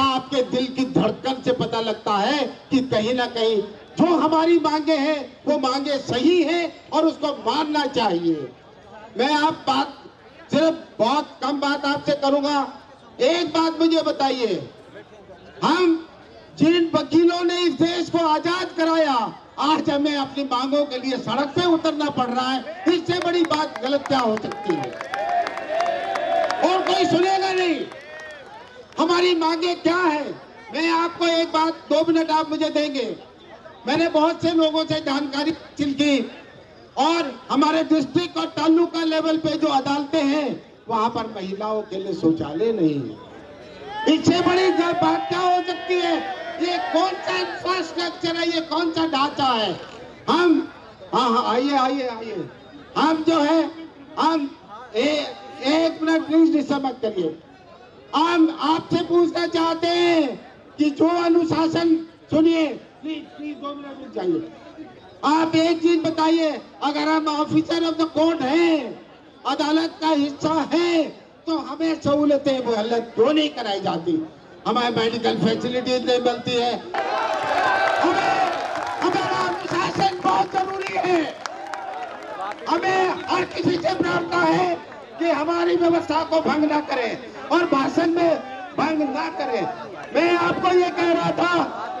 आपके दिल की धड़कन से पता लगता है कि कहीं ना कहीं जो हमारी मांगे हैं, वो मांगे सही हैं और उसको मानना चाहिए। मैं आप बात, सिर्फ़ बहुत कम बात आपसे करूँगा। एक बात मुझे बताइए। हम जिन वकीलों ने इस देश को आज़ाद कराया, आज हमें अपनी मांगों के लिए सड़क पे उतरना पड़ रहा है। इससे बड़ी बात गलत क्या हो सकती है? और कोई नहीं हमारी मांगे क्या है? मैं आपको एक बात दो मिनट आप मुझे देंगे। मैंने बहुत से लोगों से जानकारी हासिल की और हमारे डिस्ट्रिक्ट और तालुका लेवल पे जो अदालतें हैं वहाँ पर महिलाओं के लिए शौचालय नहीं है। इससे बड़ी बात क्या हो सकती है? ये कौन सा इंफ्रास्ट्रक्चर है? ये कौन सा ढांचा है? हम हाँ हाँ आइए आइए आइए। हम जो है हम ए, एक मिनट प्लीज़ डिस्टर्ब करिए। हम आपसे पूछना चाहते हैं कि जो अनुशासन सुनिए प्लीज़ प्लीज़ दो मिनट आप एक चीज़ बताइए, अगर हम ऑफिसर ऑफ़ द कोर्ट हैं? अदालत का हिस्सा है तो हमें सहूलतें मुहलत क्यों नहीं कराई जाती? हमारे मेडिकल फैसिलिटीज़ नहीं मिलती है। हमें हमारा अनुशासन बहुत ज़रूरी है। हमें हर किसी से प्रार्थना है कि हमारी व्यवस्था को भंग ना करें और भाषण में भंग ना करें। मैं आपको ये कह रहा था,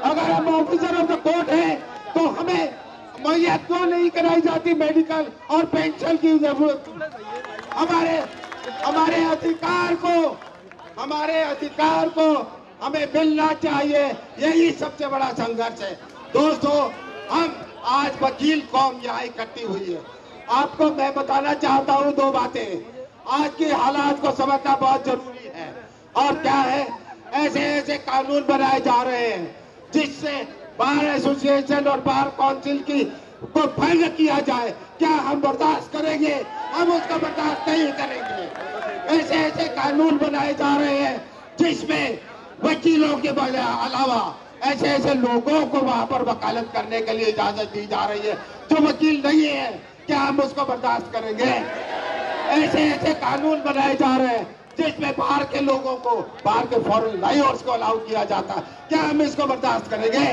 अगर हम ऑफिसर ऑफ़ द कोर्ट है तो हमें मुहैया क्यों नहीं कराई जाती मेडिकल और पेंशन की ज़रूरत? हमारे हमारे अधिकार को, हमारे अधिकार को हमें मिलना चाहिए, यही सबसे बड़ा संघर्ष है। दोस्तों, हम आज वकील कौम यहाँ इकट्ठी हुई है। आपको मैं बताना चाहता हूँ दो बातें। आज के हालात को समझना बहुत ज़रूरी है। और क्या है? ऐसे ऐसे कानून बनाए जा रहे हैं, जिससे बार एसोसिएशन और बार काउंसिल की को भंग किया जाए। क्या हम बर्दाश्त करेंगे? हम उसका बर्दाश्त नहीं करेंगे। ऐसे ऐसे कानून बनाए जा रहे हैं, जिसमें वकीलों के अलावा ऐसे ऐसे लोगों को वहाँ पर वकालत करने के लिए इजाज़त दी जा रही है। जो वकील नहीं है, क्या हम उसको बर्दाश्त करेंगे? ऐसे ऐसे कानून बनाए जा रहे हैं, जिसमें बाहर के लोगों को, बाहर के फॉरेन लाइवर्स को अलाउ किया जाता है। क्या हम इसको बर्दाश्त करेंगे?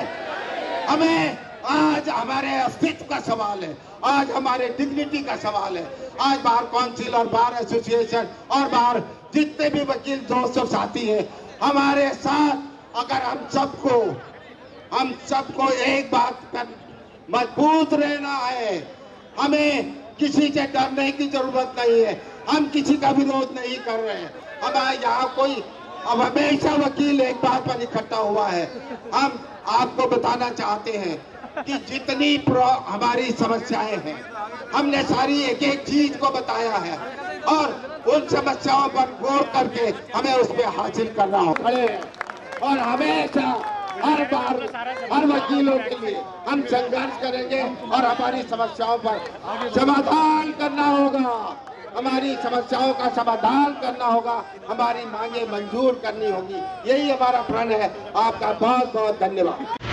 हमें आज हमारे अस्तित्व का सवाल है। आज हमारे डिग्निटी का सवाल है। आज बार काउंसिल और बार एसोसिएशन और बार जितने भी वकील दोस्त और साथी हैं, हमारे साथ अगर हम सबको हम सबको एक बात कर मज़बूत रहना है, हमें किसी से डरने की ज़रूरत नहीं है। हम किसी का विरोध नहीं कर रहे हैं। हमारे यहाँ कोई, अब हमेशा वकील एक बात पर इकट्ठा हुआ है। हम आपको बताना चाहते हैं कि जितनी हमारी समस्याएँ हैं, हमने सारी एक एक चीज़ को बताया है और उन समस्याओं पर गौर करके हमें उस पर हासिल करना हो और हमेशा हर बार, हर वकीलों के लिए हम संघर्ष करेंगे और हमारी समस्याओं पर समाधान करना होगा। हमारी समस्याओं का समाधान करना होगा। हमारी मांगे मंजूर करनी होगी। यही हमारा प्रण है। आपका बहुत बहुत धन्यवाद।